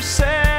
said.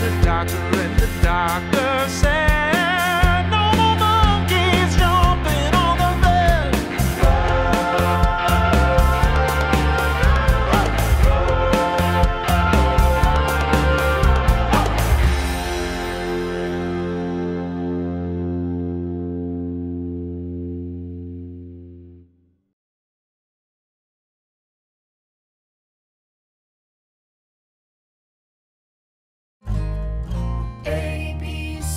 the doctor, and the doctor said.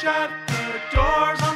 shut the doors.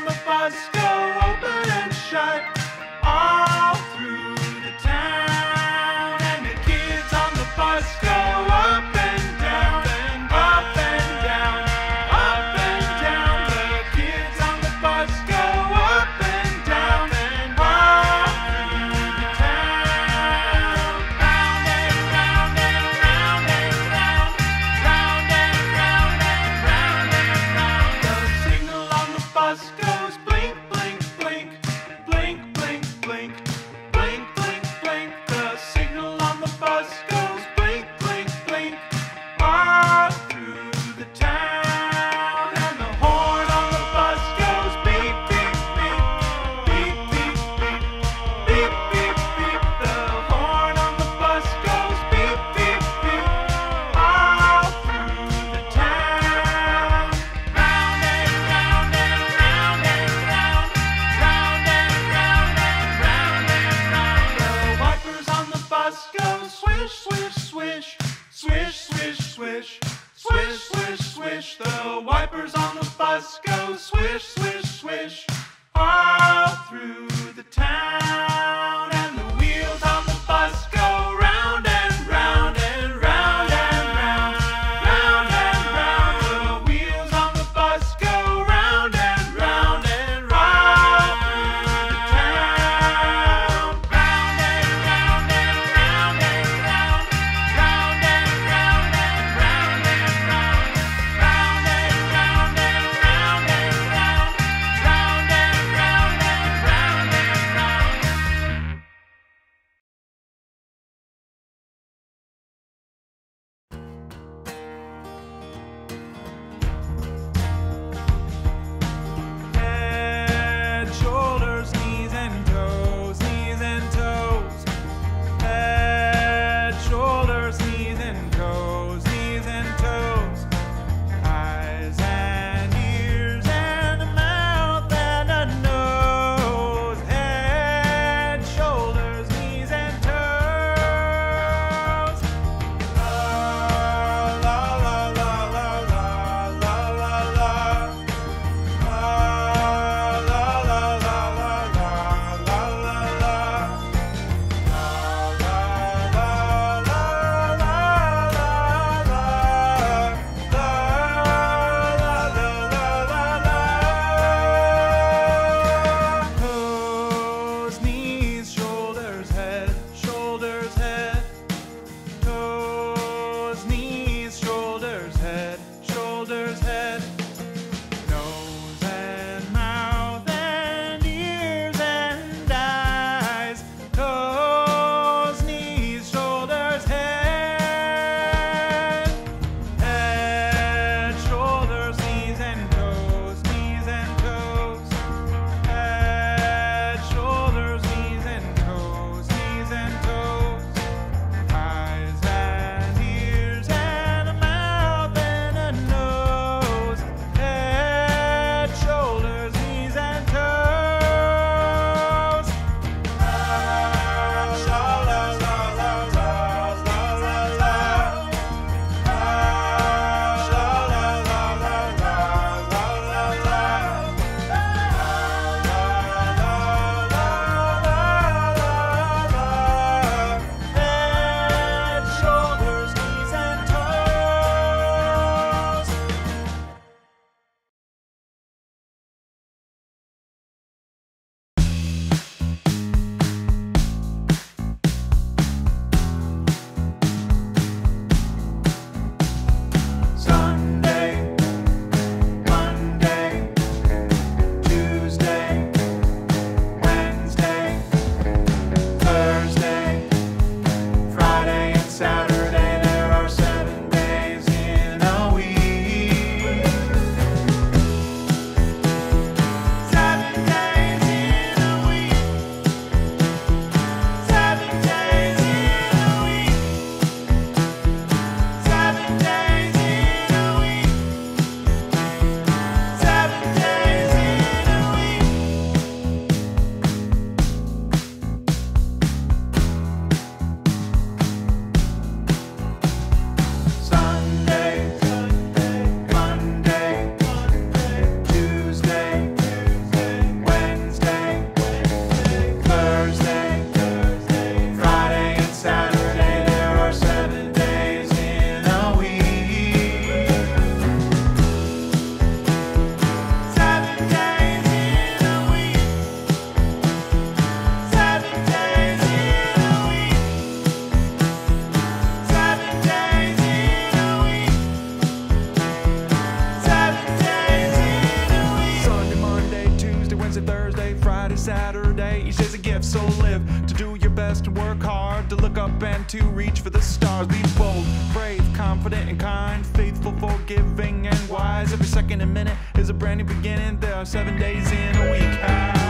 live, to do your best and work hard, to look up and to reach for the stars. Be bold, brave, confident and kind, faithful, forgiving and wise. Every second and minute is a brand new beginning. There are seven days in a week.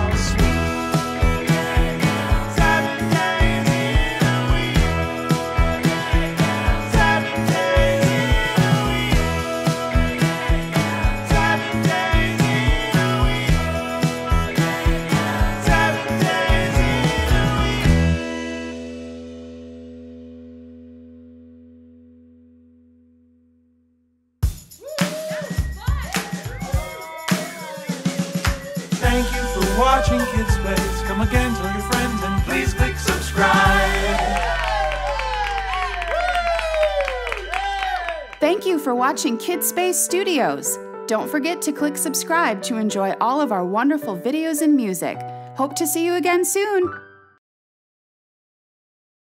Watching Kidspace. Come again, tell your friends, and please click subscribe. Thank you for watching Kidspace Studios. Don't forget to click subscribe to enjoy all of our wonderful videos and music. Hope to see you again soon.